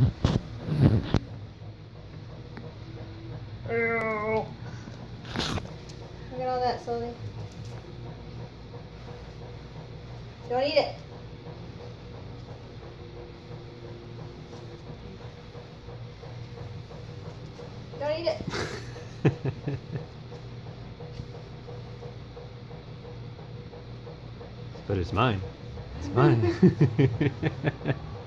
Look at all that, Sylvie. Don't eat it. Don't eat it. but it's mine. It's mine.